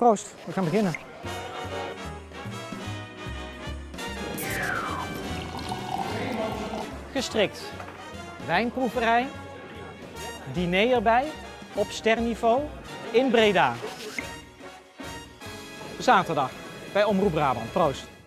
proost, we gaan beginnen. Gestrikt. Wijnproeverij. Diner erbij. Op sterniveau. In Breda. Zaterdag bij Omroep Brabant. Proost.